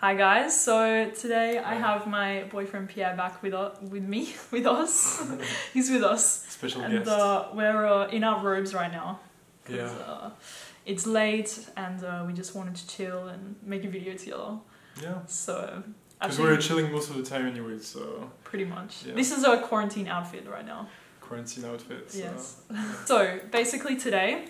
Hi guys. So today I have my boyfriend Pierre back with us, with me, with us. He's with us, Special and guest. uh, we're uh, in our robes right now. yeah. Uh, it's late, and uh, we just wanted to chill and make a video together. Yeah. So Because we're chilling most of the time anyway, so pretty much. Yeah. This is our quarantine outfit right now. quarantine outfits. Yes. So basically today,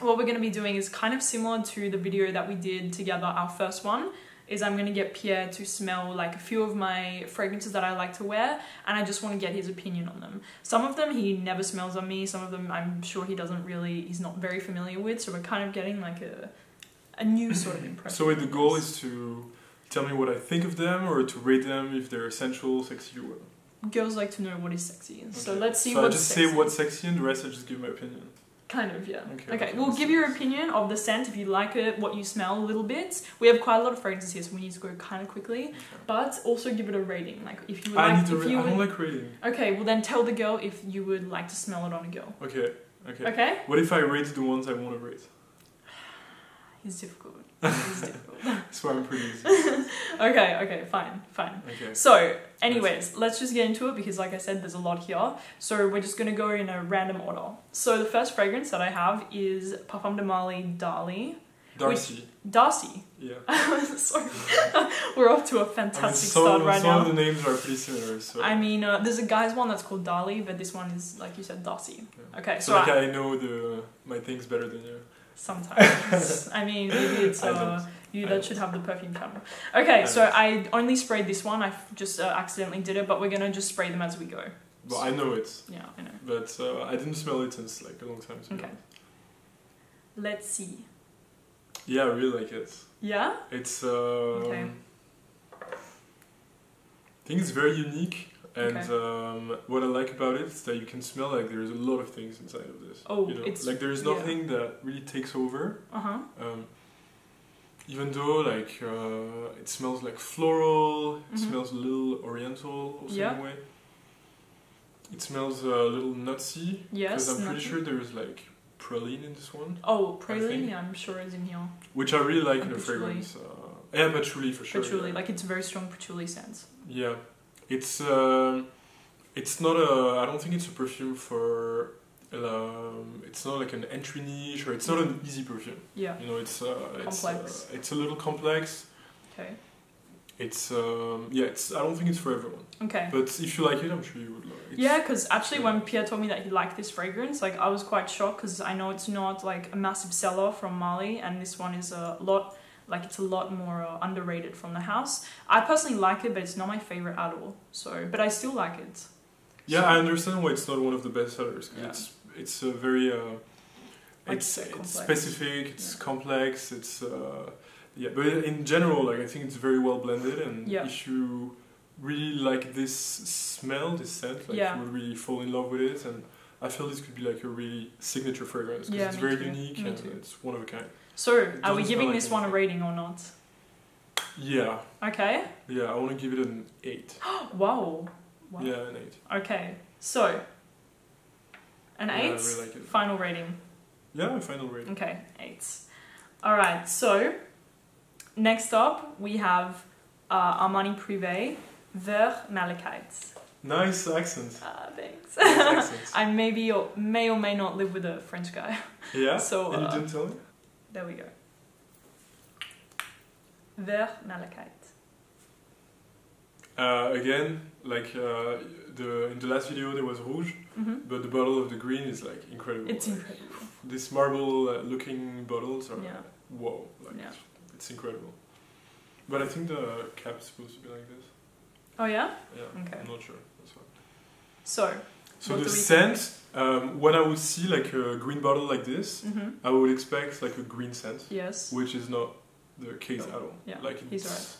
what we're going to be doing is kind of similar to the video that we did together, our first one. Is I'm going to get Pierre to smell like a few of my fragrances that I like to wear, and I just want to get his opinion on them. Some of them he never smells on me. Some of them I'm sure he doesn't really. He's not very familiar with. So we're kind of getting like a a new sort of impression. So wait, the goal is to tell me what I think of them or to rate them if they're essential, sexy, or what. girls like to know what is sexy. So let's see So I what's just sexy. say what's sexy and the rest I just give my opinion. Kind of, yeah. Okay, Okay, we'll give your opinion of the scent if you like it, what you smell a little bit. We have quite a lot of fragrances here, so we need to go kind of quickly. Okay. But also give it a rating. Like if you would I like, need to. if you I don't would, like rating. okay, well then tell the girl if you would like to smell it on a girl. Okay. Okay. Okay? What if I rate the ones I want to rate? it's difficult. Difficult. So I'm pretty easy. Okay, okay, fine, fine. Okay. So, anyways, let's just get into it because, like I said, there's a lot here. So, we're just gonna go in a random order. So, the first fragrance that I have is Parfum de Marly Darley. Darcy. Darcy. Yeah. Sorry. We're off to a I mean, fantastic some, start right some now. of the names are pretty similar. So. I mean, uh, there's a guy's one that's called Darley, but this one is, like you said, Darcy. Yeah. Okay, so so, like I, I know the my things better than you. Sometimes. I mean, maybe it's uh, you that should have the perfume channel. Okay, so. I only sprayed this one. I just uh, accidentally did it, but we're gonna just spray them as we go. Well, I know it, Yeah, I know. but uh, I didn't smell it since like a long time. to Okay. Let's see. Yeah, I really like it. Yeah? It's. Um, Okay. I think it's very unique, and Okay. um, what I like about it is that you can smell like there's a lot of things inside of this. Oh, you know? it's- like there's yeah. nothing that really takes over. Uh huh. Um, even though like uh, it smells like floral, it Mhm. smells a little oriental also Yeah. in a way. It smells a little nutsy Yes. because I'm pretty sure there's like praline in this one. Oh, praline, yeah, I'm sure is in here. which I really like And in a patchouli. fragrance. Uh, yeah, patchouli for sure. Patchouli, yeah. like it's a very strong patchouli scent. Yeah, it's um, it's not a. I don't think it's a perfume for. Um, it's not like an entry niche, or it's not an easy perfume. Yeah. You know, it's uh, it's Complex. uh, it's a little complex. Okay. It's um, yeah, it's. I don't think it's for everyone, Okay. but if you like it, I'm sure you would like it. Yeah, because actually, yeah. when Pierre told me that he liked this fragrance, like I was quite shocked because I know it's not like a massive seller from Marly, and this one is a lot, like it's a lot more uh, underrated from the house. I personally like it, but it's not my favorite at all. So, but I still like it. Yeah, So- I understand why it's not one of the best sellers. Yeah. It's it's a very uh, Like it's it's specific. It's Yeah. complex. It's uh, yeah, but in general, like I think it's very well blended, and Yeah. if you really like this smell, this scent, like Yeah. you would really fall in love with it. And I feel this could be like a really signature fragrance because Yeah, it's very too. unique Me and too. it's one of a kind. So, are we giving this one a rating or not? Yeah, Okay. yeah, I want to give it an eight. Wow. wow. Yeah, an eight. Okay. So, an Yeah, I eight. really like it. Final rating. Yeah, final rating. Okay, eight. All right. So, next up we have uh, Armani Privé Vert Malachite. Nice accent. Uh, thanks. Nice accent. I maybe or may or may not live with a French guy. Yeah. So, and you uh, didn't tell me. There we go. Vert Malachite. Uh, again, like uh, the in the last video there was rouge, hmm but the bottle of the green is like incredible. It's Like, incredible. These marble uh, looking bottles are Yeah. whoa, like Yeah. it's incredible. But I think the cap is supposed to be like this. Oh yeah. Yeah, Okay. I'm not sure. That's why. So. So What the scent, um, when I would see like a green bottle like this, hmm I would expect like a green scent, Yes. which is not the case Oh, at all. yeah, like he's it's-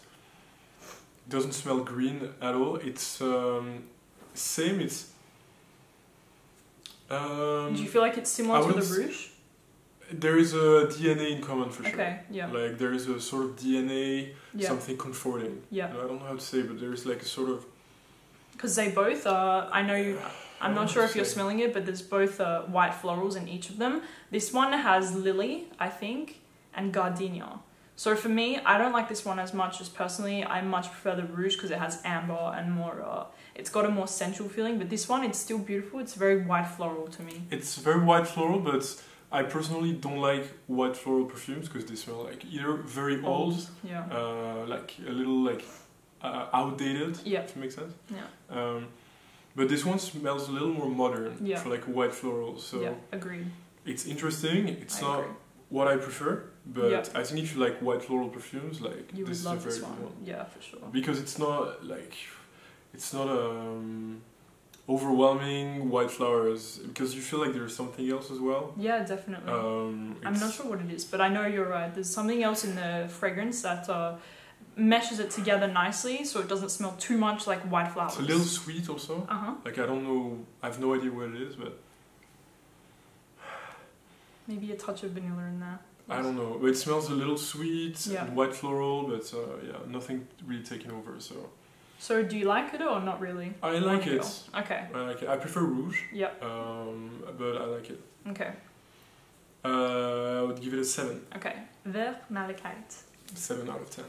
right. doesn't smell green at all. It's um, same. It's um, Do you feel like it's similar to the Rouge? there is a DNA in common for sure. Okay. Yeah. Like there is a sort of DNA, Yeah. something comforting. Yeah. I don't know how to say, but there's like a sort of. Because they both are. I know. I'm don't sure if you're smelling it, but there's both uh, white florals in each of them. This one has lily, I think, and gardenia. So for me, I don't like this one as much. Just personally, I much prefer the Rouge because it has amber and more. Uh, it's got a more sensual feeling. But this one, it's still beautiful. It's very white floral to me. It's very white floral, but I personally don't like white floral perfumes because they smell like either very old, Yeah. uh, like a little like uh, outdated. Yeah. If it makes sense. Yeah. Um, but this one smells a little more modern Yeah. for like white floral. So yeah. Agreed. it's interesting. It's I not agree. what I prefer, but Yeah. I think if you like white floral perfumes, like You this is a very this good one. one. Yeah, for sure. because it's not like it's not um, overwhelming white flowers because you feel like there's something else as well. Yeah, definitely. Um, I'm not sure what it is, but I know you're right. There's something else in the fragrance that uh, meshes it together nicely, so it doesn't smell too much like white flowers. It's a little sweet also. Uh huh. Like I don't know, I have no idea what it is, but Maybe a touch of vanilla in there. I don't know. But it smells a little sweet Yeah. and white floral, but uh, yeah, nothing really taking over. So So, do you like it or not really? I like it. girl. Okay. I like it. I prefer rouge, Yep. um, but I like it. Okay. Uh, I would give it a seven. Okay. Vert Malachite. Seven out of ten.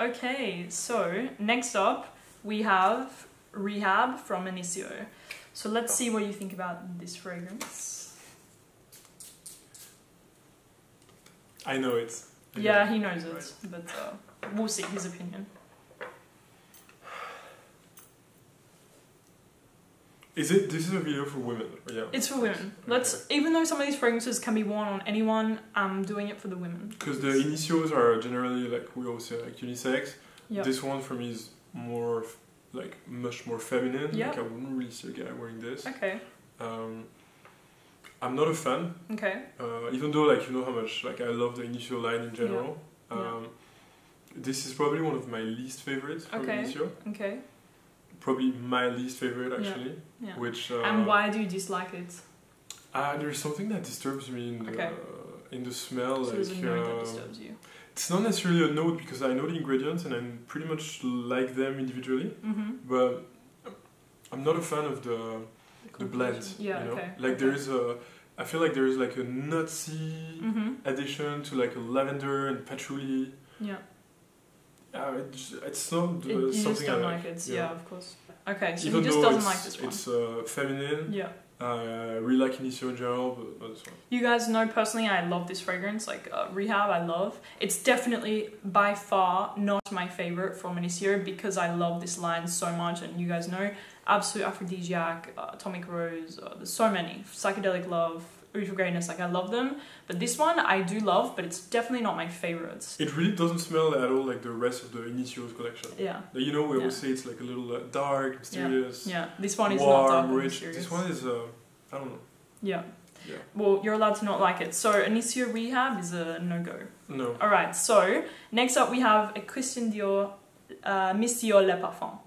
Okay, so next up we have Rehab from Initio. So let's see what you think about this fragrance. I know it. I Yeah, know he knows it, but uh, we'll see his opinion. Is it? This is a video for women. Yeah. It's for women. Let's, even though some of these fragrances can be worn on anyone, I'm doing it for the women. Because the Initios are generally like we always say like unisex. Yeah. This one for me is more like much more feminine. Yeah. Like I wouldn't really see a guy wearing this. Okay. Um, I'm not a fan, Okay. uh, even though like you know how much like I love the Initio line in general. Yeah. Um, This is probably one of my least favorites from Okay. Initio. Okay. Probably my least favorite actually. Yeah. Which uh, and why do you dislike it? Uh, there's something that disturbs me in the Okay. in the smell. so there's a like note that uh, disturbs you. it's not necessarily a note because I know the ingredients and I pretty much like them individually, Mm-hmm. but I'm not a fan of the the blend. Yeah. you know? Okay. Like okay. there is a, I feel like there is like a nutsy Mm-hmm. addition to like a lavender and patchouli. Yeah. Uh, it's, it's not uh, It, you just something don't I like like. it. Yeah. of course. Okay, so Even he just though doesn't it's, like this one. It's uh, feminine. Yeah. Uh, I really like Initio in general, but not this one. You guys know personally, I love this fragrance. Like uh, Rehab, I love. It's definitely by far not my favorite from Initio because I love this line so much, and you guys know, Absolute Aphrodisiac, uh, Atomic Rose. Uh, there's so many. Psychedelic Love, Oud for Greatness. Like I love them, but this one I do love, but it's definitely not my favorites. It really doesn't smell at all like the rest of the Initio's collection. Yeah, You know, we always say it's like a little uh, dark, mysterious, yeah. This one is warm, not dark rich. mysterious. This one is, uh, I don't know. Yeah. Yeah. Well, you're allowed to not like it. So Initio Rehab is a no go. No. All right. So next up we have a Christian Dior uh, Miss Dior Le Parfum.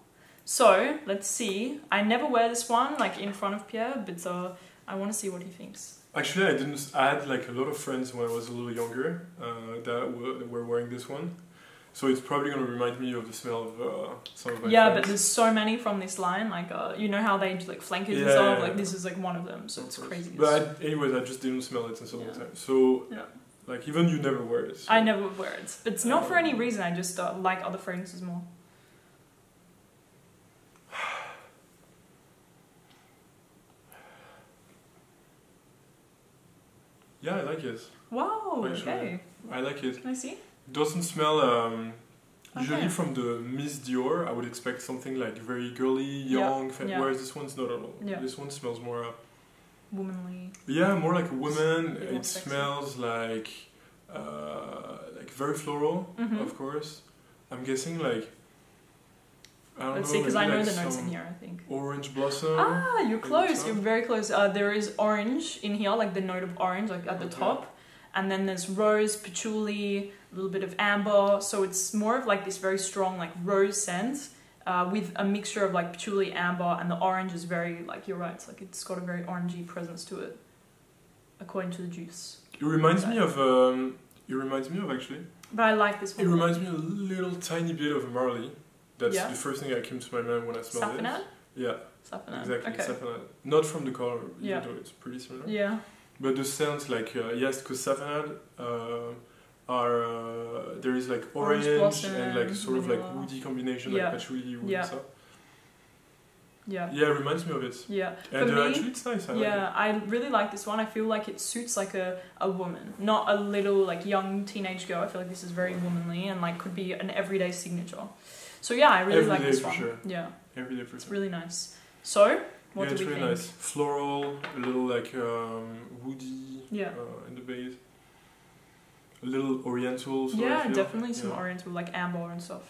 So let's see. I never wear this one like in front of Pierre, but uh, I want to see what he thinks. Actually, I didn't. I had like a lot of friends when I was a little younger uh, that, were, that were wearing this one. So it's probably gonna remind me of the smell of uh, some of my yeah, but there's so many from this line. Like uh, you know how they do, like flankers and Yeah, stuff. yeah, Like yeah. this is like one of them. So Of it's course. crazy. But I, anyways, I just didn't smell it in so long Yeah. time. So Yeah. like even you never wear it. so- I never wear it. It's not for any reason. I just uh, like other fragrances more. Yeah, I like it. Wow. Actually, Okay. I like it. Can I see? Doesn't smell. Um, Usually Okay. from the Miss Dior, I would expect something like very girly, Yeah, young, fa- yeah. whereas this one's not at all. Yeah. This one smells more, uh, Womanly. yeah, more like a woman. It smells like, uh, like very floral, Mhm. of course. I'm guessing like, Let's know, see, because I know like the notes in here. I think. Orange blossom. Ah, you're close. You're very close. Uh, there is orange in here, like the note of orange, like at the Okay. top, and then there's rose, patchouli, a little bit of amber. So it's more of like this very strong, like rose scent, uh, with a mixture of like patchouli, amber, and the orange is very like you're right. It's like it's got a very orangey presence to it, according to the juice. It reminds me of. Um, it reminds me of actually. But I like this one. It reminds me a little tiny bit of Marly. That's Yeah. the first thing that came to my mind when I smelled it. Yeah, exactly. Okay. Not from the color, even Yeah. though it's pretty similar. Yeah. But the scent, like, uh, yes, because Safanad, uh, are uh, there is like Orange orange, and like sort of like woody combination, Yeah. like patchouli, woody Yeah. stuff. Yeah. Yeah, it reminds me of it. Yeah. And For uh, me, actually, it's nice. I yeah, I really like this one. I feel like it suits like a, a woman, not a little like young teenage girl. I feel like this is very womanly and like could be an everyday signature. So yeah, I really like Everyday this for one. sure. Yeah. Every day for it's sure. really nice. So what yeah, do it's we really think? nice. Floral, a little like um, woody Yeah. uh, in the base. A little oriental. Sort Yeah, feel. definitely some yeah. oriental like amber and stuff.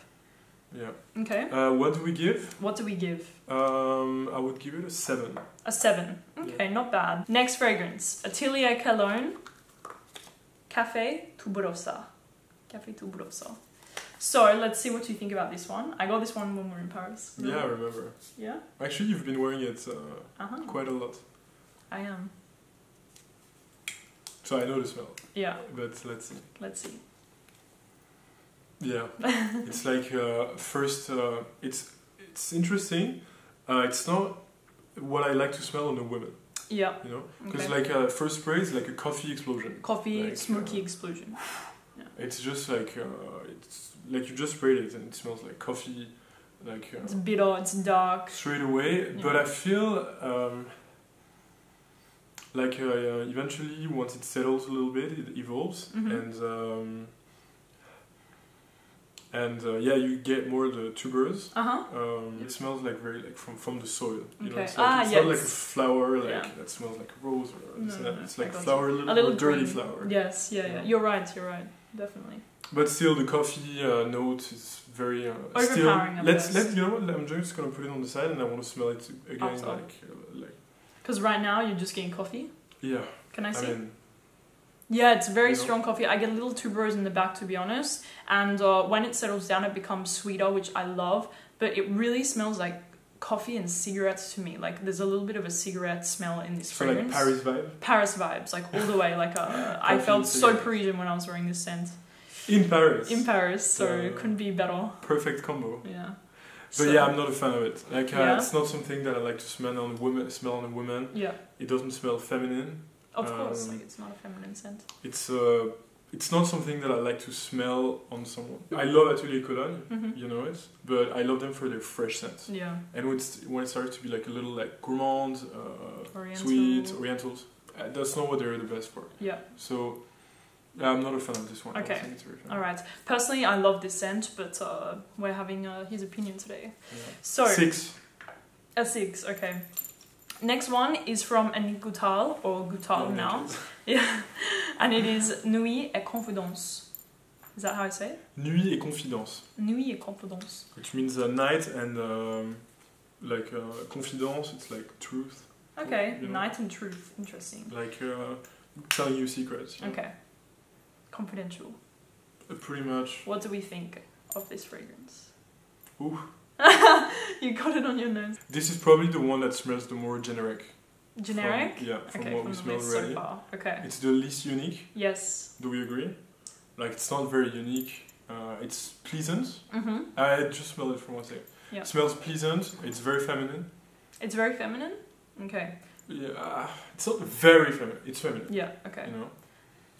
Yeah. Okay. Uh, what do we give? What do we give? Um, I would give it a seven. A seven. Okay, not bad. Next fragrance, Atelier Cologne, Cafe Tuberosa. Cafe Tuberosa. So let's see what you think about this one. I got this one when we were in Paris. Yeah, I remember. Yeah. Actually, you've been wearing it uh, Uh huh. quite a lot, I am. so I know the smell. Yeah. But let's see. Let's see. Yeah, it's like uh, first. Uh, it's it's interesting. Uh, it's not what I like to smell on a woman. Yeah. You know, because Okay. like uh, first spray is like a coffee explosion. Coffee like, smoky explosion. It's just like uh, it's like you just sprayed it and it smells like coffee, like uh, It's bitter. It's dark. straight away. But I feel um, like uh, uh, eventually once it settles a little bit, it evolves Mhm. and. Um, and uh, yeah, you get more the tubers. Uh huh. Um, it smells like very like from from the soil. You know, Okay. it's, like, Ah, it's yeah, not like a flower like yeah. that smells like a rose or No, it's, no, no, it's like got flower, a little, A little dirty green. flower. Yes. Yeah. Yeah. Yeah. You're right. You're right. Definitely. But still, the coffee uh, note is very uh, still. Overpowering at Let's let you know what I'm just gonna put it on the side and I want to smell it again. After. Like uh, like Because right now you're just getting coffee. yeah. Can I I see? mean Yeah, it's very You know? strong coffee. I get a little tuberose in the back, to be honest. And uh, when it settles down, it becomes sweeter, which I love. But it really smells like coffee and cigarettes to me. Like there's a little bit of a cigarette smell in this so like fragrance. Paris vibe Paris vibes, like all the way. Like uh, I felt so. Parisian when I was wearing this scent in Paris. in Paris. So it couldn't be better. Perfect combo. Yeah. But So- yeah, I'm not a fan of it. Like uh, Yeah? it's not something that I like to smell on a woman. Smell on a woman. yeah, It doesn't smell feminine. of course. Um, Like it's not a feminine scent. It's uh, it's not something that I like to smell on someone. I love Atelier Cologne, hmm you know it, but I love them for their fresh scent. Yeah. And when when it starts to be like a little like gourmand, uh, Oriental. sweet, orientals, uh, that's not what they're the best for. Yeah. So yeah, I'm not a fan of this one. Okay. think it's very fun. All right. Personally, I love this scent, but uh, we're having uh, his opinion today. Yeah. So Six. a six. Okay. Next one is from Annick Goutal or Goutal Yeah, now. Yeah. and it is Nuit et Confidence. Is that how I say it? Nuit et confidence, Nuit et Confidence. which means uh, night and um, like uh, confidence. It's like truth, Okay. You know. Night and truth. Interesting. like uh, telling you secrets. you know. Okay. Confidential. Uh, pretty much. What do we think of this fragrance? Ooh. you got it on your nose. This is probably the one that smells the more generic. from- Generic? yeah, from okay, what from we smell already. so far. Okay. It's the least unique. Yes. Do we agree? Like it's not very unique. Uh, it's pleasant. Mm-hmm. I just smell it for one second. Yeah. It smells pleasant. It's very feminine. It's very feminine? Okay. Yeah, it's not very feminine. It's feminine. Yeah, okay. You know.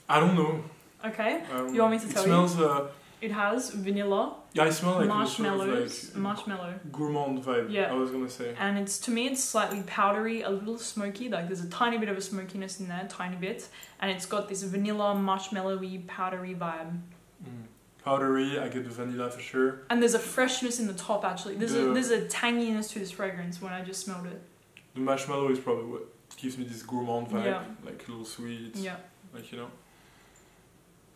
I don't know. Okay. Don't You want me to it tell you? smells, Uh, It has vanilla, yeah, I smell like a sort of marshmallows, like marshmallow. gourmand vibe. Yeah. I was gonna say. And it's to me it's slightly powdery, a little smoky, like there's a tiny bit of a smokiness in there, tiny bit. And it's got this vanilla, marshmallowy, powdery vibe. Mm. Powdery. I get the vanilla for sure. And there's a freshness in the top actually. There's a there's a tanginess to this fragrance when I just smelled it. The marshmallow is probably what gives me this gourmand vibe, Yeah. like a little sweet. Yeah. like you know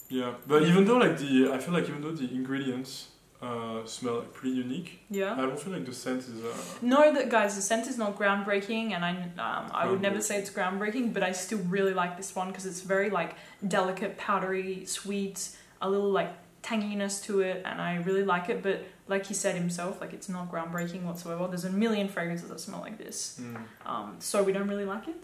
yeah but even though like the i feel like even though the ingredients uh, smell like pretty unique Yeah. i don't feel like the scent is uh, No, that guys, the scent is not groundbreaking, and I um, I would never say it's groundbreaking, but I still really like this one because it's very like delicate, powdery, sweet, a little like tanginess to it, and I really like it. But like he said himself, like it's not groundbreaking whatsoever. There's a million fragrances that smell like this, mm, um, so we don't really like it.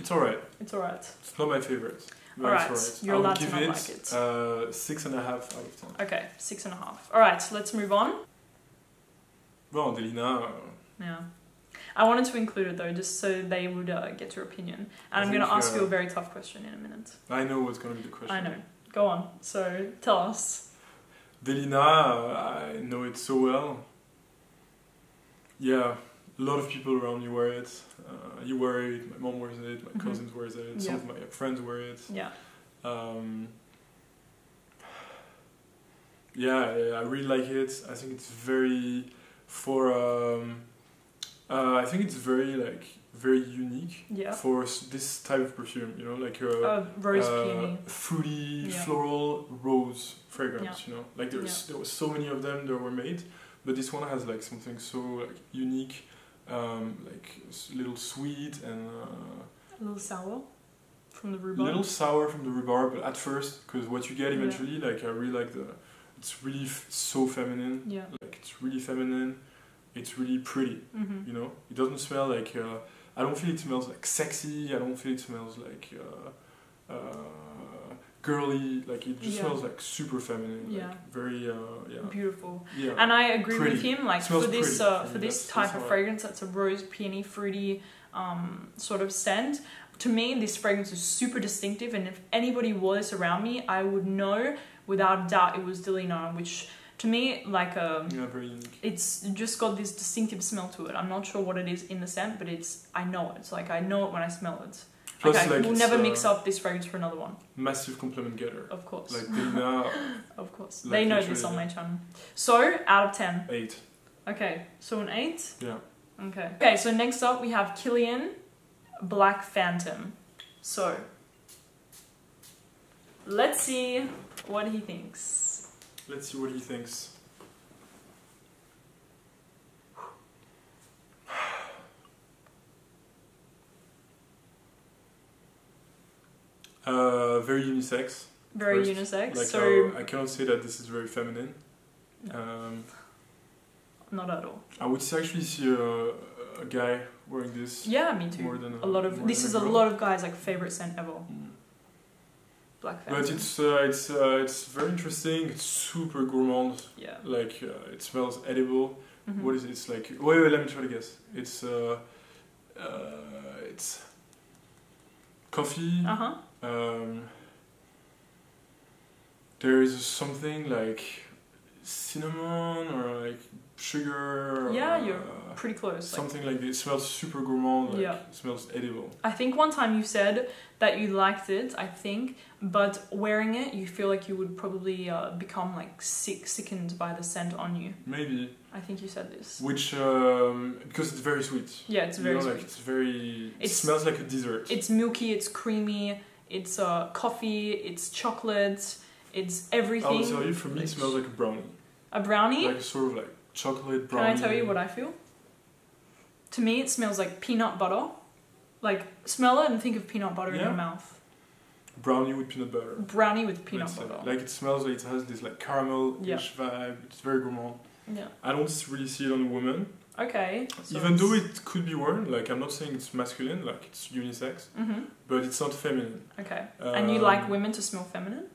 it's all right It's alright. it's not my favorite All right, it's you're all right allowed to give not it, like it. Uh, six and a half out of ten Okay, six and a half. All right, so let's move on. bon delina uh, Yeah. I wanted to include it though, just so they would uh, get your opinion. And I I'm going to ask you uh, a very tough question in a minute. i know what's gonna be the question I know. go on. So tell us. Delina, uh, I know it so well. Yeah, a lot of people around you wear it. Uh, you wear it, my mom wears it, my Mhm. cousins wears it, some Yeah. of my friends wear it. Yeah. Um, yeah, yeah, I really like it. I think it's very for. Um, uh, I think it's very like very unique Yeah. for this type of perfume. You know, like a Uh, rose uh, fruity, Yeah. floral, rose fragrance. You know, like there's there were so many of them that were made, but this one has like something so like unique, um, like s- little sweet and. Uh, A little sour from the a rhubarb. little sour from the rhubarb but at first because what you get Yeah. eventually like i really like the it's really f- so feminine Yeah. like it's really feminine it's really pretty hmm you know it doesn't smell like uh, i don't feel it smells like sexy i don't feel it smells like uh, uh, girly like it just Yeah. smells like super feminine Yeah. like very uh, yeah Beautiful. yeah And I agree with him. Like for this pretty. uh, for this type of fragrance, that's a rose, peony, fruity um, sort of scent. To me, this fragrance is super distinctive, and if anybody wore this around me, I would know without a doubt it was Delina, which to me, like um, yeah very unique it's just got this distinctive smell to it. I'm not sure what it is in the scent, but it's I know it. It's like I know it when I smell it. Plus, okay, like, we'll never uh, mix up this fragrance for another one. massive compliment getter Of course, like Delina of course. like they know this on my channel. So out of ten. 8 Okay, so an eight. yeah Okay. Okay, so next up we have Kilian Black Phantom. So let's see what he thinks. let's see what he thinks Uh, very unisex. Very First, unisex. Like so I cannot say that this is very feminine. Um, not at all. I would actually see a, a guy wearing this Yeah, me too. more than a lot of this is a lot of guys like favorite scent ever. Mm. Black. But it's uh, it's uh, it's very interesting. It's super gourmand. yeah. Like uh, it smells edible. Mhm. What is it? It's like wait, wait let me try to guess. It's uh, uh, it's coffee. Uh huh. Um, there is something like cinnamon or like sugar. Yeah, or, you're uh, Pretty close. Something like this. It smells super gourmand. Like, Yeah. It smells edible. I think one time you said that you liked it. I think, but wearing it, you feel like you would probably uh, become like sick, sickened by the scent on you. Maybe I think you said this. which um, because it's very sweet. Yeah, it's very You know, sweet. like it's very. It smells like a dessert. It's milky, it's creamy, it's uh, coffee, it's chocolate, it's everything. I'll tell you, for me, it smells like a brownie. a brownie. Like a sort of like chocolate brownie. Can. I tell you what I feel? To me, it smells like peanut butter. Like smell it and think of peanut butter in your mouth. Brownie with peanut butter. Brownie with peanut That's butter. Like it smells like it has this like caramel-ish Yeah. vibe. It's very gourmand. yeah. I don't really see it on a woman. Okay. so Even though it could be worn, like I'm not saying it's masculine, like it's unisex, Mhm. but it's not feminine. Okay. and you like Um, women to smell feminine?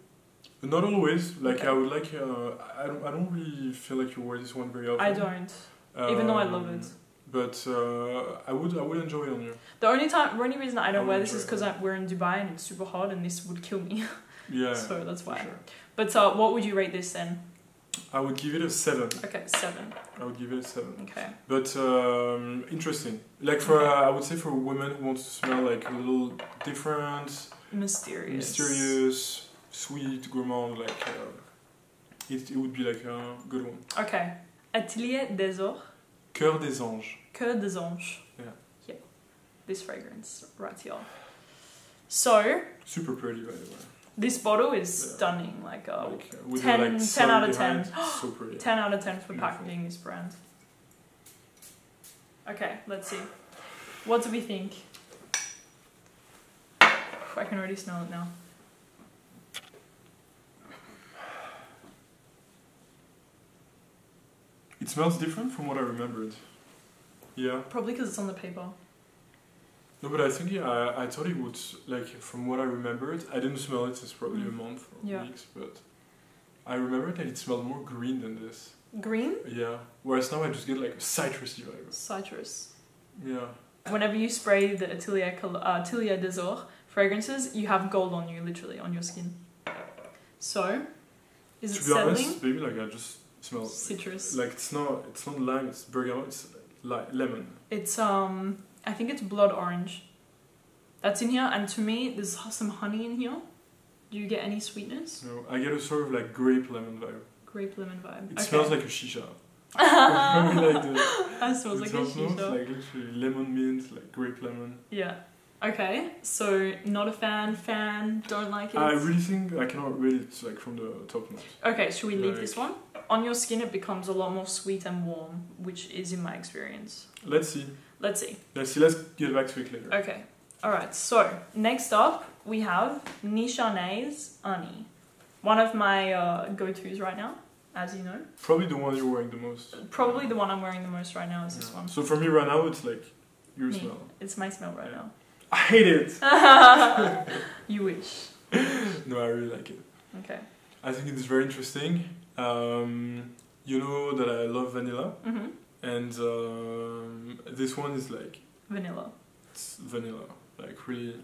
Not always. Like Okay. I would like. Uh, I don't. I don't really feel like you wear this one very often. I don't. even though I love Um, it. But uh, I would. I would enjoy it on you. The only time, the only reason I don't I wear this is because we're in Dubai and it's super hot and this would kill me. Yeah. so that's why. sure. But uh, what would you rate this then? I would give it a seven. Okay, seven. I would give it a seven. Okay. But um, interesting. Like for Okay. uh, I would say for a woman who wants to smell like a little different, Mysterious. mysterious, sweet, gourmand, like uh, it, it would be like a good one. Okay. Atelier des Ors, Choeur des anges. Choeur des Anges. Yeah. Yeah. This fragrance right here. So Super pretty, by the way. This bottle is Yeah. stunning. Like, uh, like, uh, 10 like, 10 sun out of 10. behind, so 10 out of 10 for Beautiful. packaging this brand. Okay, let's see. What do we think? I can already smell it now. It smells different from what I remembered. Yeah. Probably because it's on the paper. No, but I think yeah, I, I thought it would like from what I remembered. I didn't smell it since probably a Mm. month or Yeah. weeks, but I remember that it smelled more green than this. Green, Yeah. Whereas now I just get like a citrusy vibe. citrus. Yeah. Whenever you spray the Atelier, uh, Atelier des Ors fragrances, you have gold on you, literally, on your skin. So, is to it be settling? honest, maybe like I just smell Citrus. like it's not it's not lime, it's bergamot, it's like lemon. It's um, I think it's blood orange. That's in here, and to me, there's some honey in here. Do you get any sweetness? No, I get a sort of like grape lemon vibe. Grape lemon vibe. It okay. smells like a shisha. Like the, that smells like a shisha. like literally lemon mint, like grape lemon. Yeah. Okay. So not a fan. Fan. Don't like it. I really think I cannot rate it like from the top notes. okay. Should we leave this one? On your skin, it becomes a lot more sweet and warm, which is in my experience. Let's see. Let's see. Let's see. Let's get back to it later. Okay. All right. So next up, we have Nishane's Ani, one of my uh, go-tos right now, as you know. Probably the one you're wearing the most. Probably the one I'm wearing the most right now is this one. So for me right now, it's like your Me. smell. It's my smell right Yeah. I hate it. you wish. No, I really like it. Okay. I think it is very interesting. Um, you know that I love vanilla, Mhm. and um, this one is like Vanilla. it's vanilla, like really.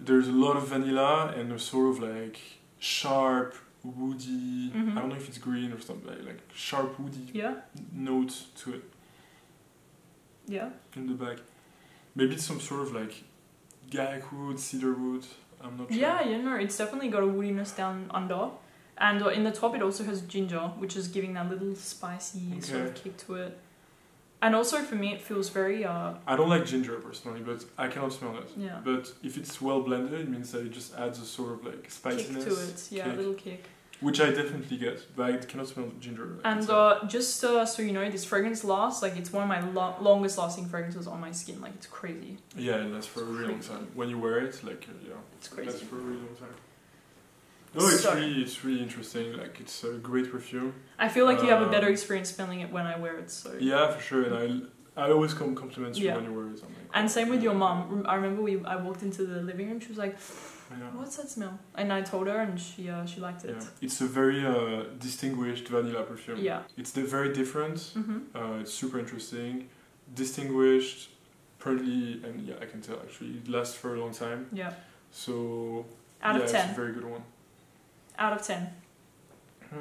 There's a lot of vanilla and a sort of like sharp, woody. Mhm. I don't know if it's green or something like, like sharp, woody Yeah. note to it Yeah. in the back. Maybe it's some sort of like guaiac wood, cedar wood. I'm not sure. Yeah, you know, it's definitely got a woodiness down under. And uh, in the top, it also has ginger, which is giving that little spicy sort of kick to it. And also for me, it feels very, uh, I don't like ginger personally, but I cannot smell it. yeah, But if it's well blended, it means that it just adds a sort of like spiciness. kick to it. Yeah, a kick, little kick. which I definitely get, but I cannot smell ginger. And uh, just uh, so you know, this fragrance lasts, like, it's one of my lo- longest lasting fragrances on my skin. Like, it's crazy. yeah, it lasts for a really long time. When you wear it, like uh, yeah, It's it lasts for a really long time. No, it's So- really, it's really interesting. Like it's a great perfume. I feel like you have a better Um, experience smelling it when I wear it, so. Yeah, for sure. And I, I always come compliment you Yeah. when you wear it. Like, And same with your mom. I remember we I walked into the living room. She was like, Yeah. "What's that smell?" And I told her, and she uh, she liked it. Yeah. It's a very uh, distinguished vanilla perfume. Yeah. It's very different. hmm Uh, it's super interesting, distinguished, pretty, and yeah, I can tell actually it lasts for a long time. Yeah. So Out yeah, of it's ten. a very good one. Out of ten.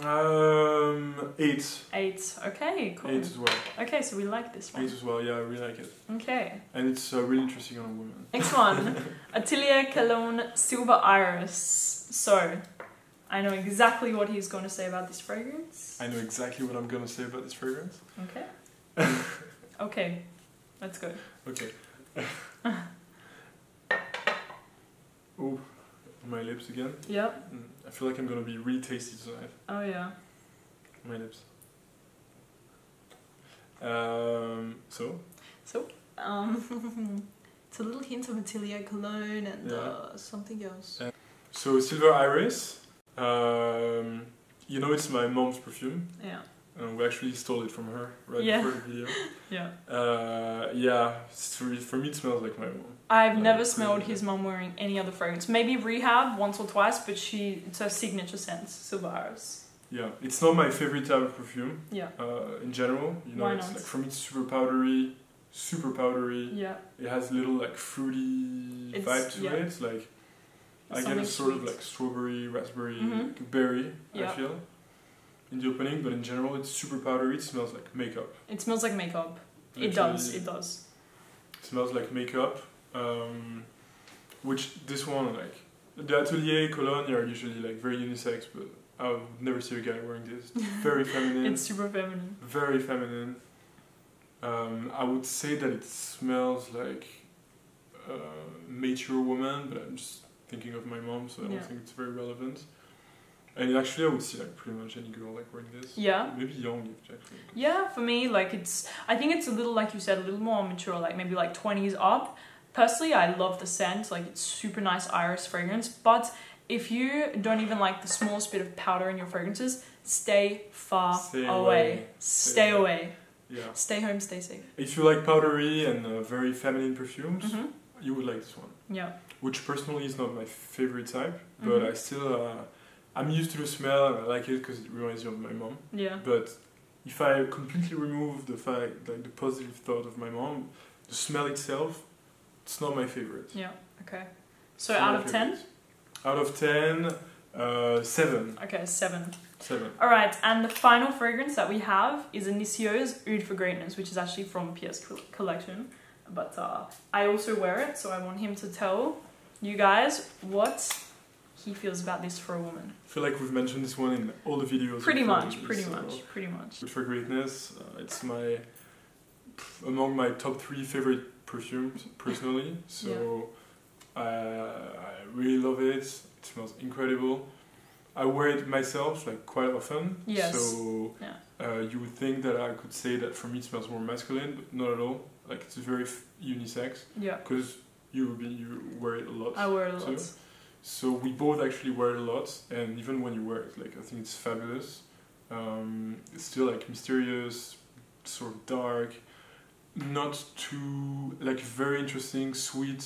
Um, eight, Eight. Okay. Cool. eight as well. Okay, so we like this one. Eight as well. Yeah, I really like it, Okay. and it's uh, really interesting on a woman. Next one. Atelier Cologne Silver Iris. So, I know exactly what he's going to say about this fragrance. I know exactly what I'm gonna say about this fragrance. Okay. okay. Let's go. Okay. oh, my lips again. Yep. Mm, I feel like I'm gonna be really tasty tonight. Oh yeah. My lips. Um, so So, um, it's a little hint of Atelier Cologne and Yeah. uh, something else. So Silver Iris, um, you know it's my mom's perfume. Yeah. And we actually stole it from her right Yeah. before the video. Yeah. Uh, yeah, for me it smells like my mom. I've Like, never smelled his mom wearing any other fragrance. Maybe Rehab once or twice, but she it's her signature scent, Silver Iris. Yeah, it's not my favorite type of perfume Yeah. uh, in general. You know, Why it's not? like for me it's super powdery, super powdery. Yeah. It has a little like fruity It's- vibe to yeah. it. Like I get a sort of like strawberry, raspberry, Mhm. like berry. Yeah. I feel in the opening, but in general it's super powdery. It smells like makeup. It smells like makeup. It Literally, does. It does. It smells like makeup. Um, which this one like the Atelier Cologne are usually like very unisex, but I would never see a guy wearing this. Very feminine. It's super feminine. very feminine. Um, I would say that it smells like a mature woman, but I'm just thinking of my mom, so I don't Yeah. think it's very relevant. And actually, I would see like pretty much any girl like wearing this. Yeah. Maybe young actually. Yeah, for me, like it's. I think it's a little, like you said, a little more mature, like maybe like twenties up. Personally, I love the scent. Like it's super nice iris fragrance. But if you don't even like the smallest bit of powder in your fragrances, stay far Stay away. away. Stay Stay away. Yeah. Stay home. Stay safe. If you like powdery and uh, very feminine perfumes, hmm you would like this one. Yeah. Which personally is not my favorite type, but Mhm. I still uh, I'm used to the smell and I like it because it reminds me of my mom. Yeah. But if I completely remove the fact, like the positive thought of my mom, the smell itself, it's not my favorite. Yeah. Okay. So out of ten. Out of ten, Uh, seven. Okay, seven. Seven. All right, and the final fragrance that we have is Initio's Oud for Greatness, which is actually from Pierre's collection. But uh, I also wear it, so I want him to tell you guys what he feels about this for a woman. I feel like we've mentioned this one in all the videos. Pretty much, pretty so- much, pretty much. Oud for greatness. Uh, it's my among my top three favorite perfumes personally. So I, I really love it. It smells incredible. I wear it myself like quite often. Yes. So Yeah. uh, you would think that I could say that for me it smells more masculine, but not at all. Like it's very f- unisex Yeah, because you would be you wear it a lot. I wear it a lot. So we both actually wear it a lot, and even when you wear it, like I think it's fabulous. Um, it's still like mysterious, sort of dark, not too like very interesting, sweet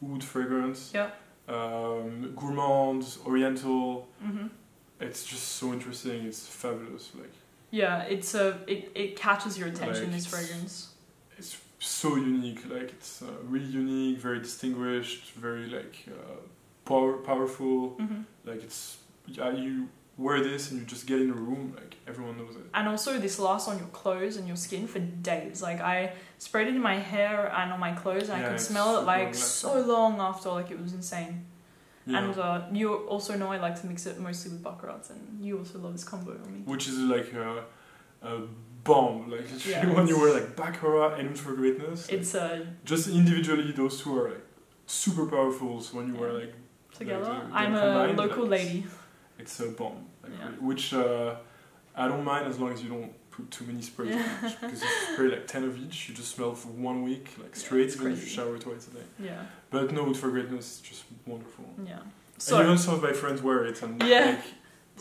wood fragrance. Yeah. Um, gourmand, oriental. hmm It's just so interesting. It's fabulous. Like Yeah, it's a it, it catches your attention. Like, this it's- fragrance. it's so unique. Like it's uh, really unique, very distinguished, very like uh, power powerful. hmm Like it's yeah, you wear this and you just get in a room, like everyone knows it. And also, this lasts on your clothes and your skin for days. Like I sprayed it in my hair and on my clothes, and Yeah, I could smell it like long-lasting. so long after. Like it was insane. Yeah. And uh, you also know I like to mix it mostly with baccarat, and you also love this combo on me. Which is like a, a bomb. Like literally Yeah, when you wear like Baccarat and Oud for Greatness. like, It's uh, just individually those two are like super powerful. So when you wear like together. I'm a local like, lady. it's a bomb. Like, Yeah. Which uh, I don't mind as long as you don't put too many sprays on Yeah. each. Because if you spray like ten of each, you just smell for one week like straight, even if you shower twice a day. Yeah, But no, Oud for Greatness is just wonderful. yeah. and So even some of my friends wear it, and Yeah. like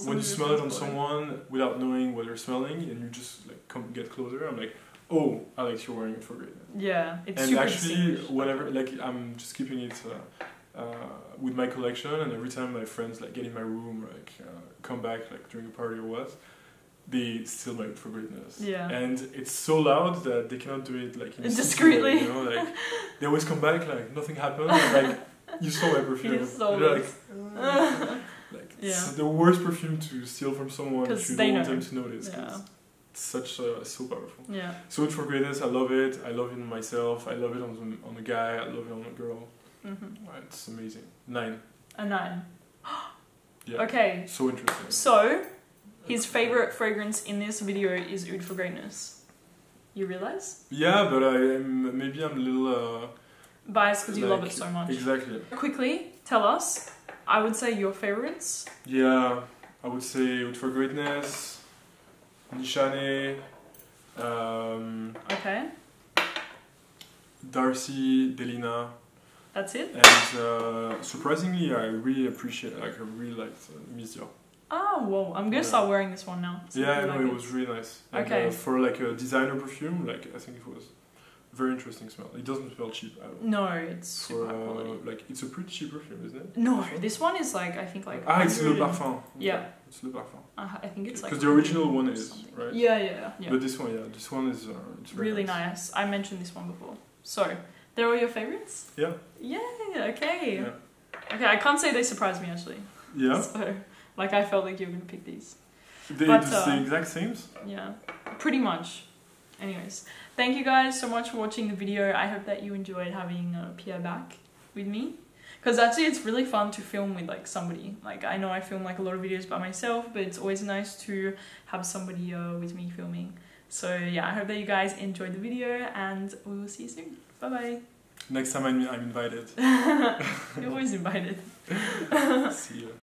when you smell it on someone without knowing what they're smelling, and you just like come get closer, I'm like, oh, Alex, you're wearing it for greatness. yeah, it's and actually, whatever, like I'm just keeping it uh, uh, with my collection, and every time my friends like get in my room, like uh, come back like during a party or what, they steal my for greatness. Yeah. And it's so loud that they cannot do it like in Discreetly. way, You know, like they always come back like nothing happened. like you saw my perfume. You it. like, Yeah. it's the worst perfume to steal from someone if you they don't want them to notice. Yeah. It's such uh, so powerful. Yeah. So for greatness. I love it. I love it on myself. I love it on the, on a guy. I love it on a girl. Hmm Uh, It's amazing. Nine. A nine. Yeah. Okay, So interesting. so his favorite fragrance in this video is Oud for Greatness. You realize? Yeah, but I am maybe I'm a little uh, Biased because you love it so much. exactly. Quickly, tell us. I would say your favorites. Yeah, I would say Oud for Greatness, Nishane, um, Okay, Darcy, Delina, that's it. and uh, surprisingly, I really appreciate. Like, I really liked uh, Oh, whoa! I'm gonna Yeah. start wearing this one now. So Yeah, I like it was really nice. Okay. uh, for like a designer perfume, like I think it was very interesting smell. It doesn't smell cheap at all. No, it's For super uh, quality. like it's a pretty cheap perfume, isn't it? No, this one is like I think like. ah, it's Le Parfum. Yeah. it's Le Parfum. Uh, I think it's like. Because the original one is right. Yeah, yeah, yeah. But this one, yeah, this one is uh, it's really nice. nice. I mentioned this one before. So, they're all your favorites? Yeah. Yeah, okay. Yeah. Okay, I can't say they surprised me actually. Yeah, So, like, I felt like you were gonna pick these. they But, uh, the exact same. Yeah, pretty much. Anyways, thank you guys so much for watching the video. I hope that you enjoyed having uh, Pierre back with me. Because actually, it's really fun to film with like somebody. Like I know I film like a lot of videos by myself, but it's always nice to have somebody uh, with me filming. So yeah, I hope that you guys enjoyed the video, and we will see you soon. Bye bye. Next time I'm, I'm invited. You're always invited. See you.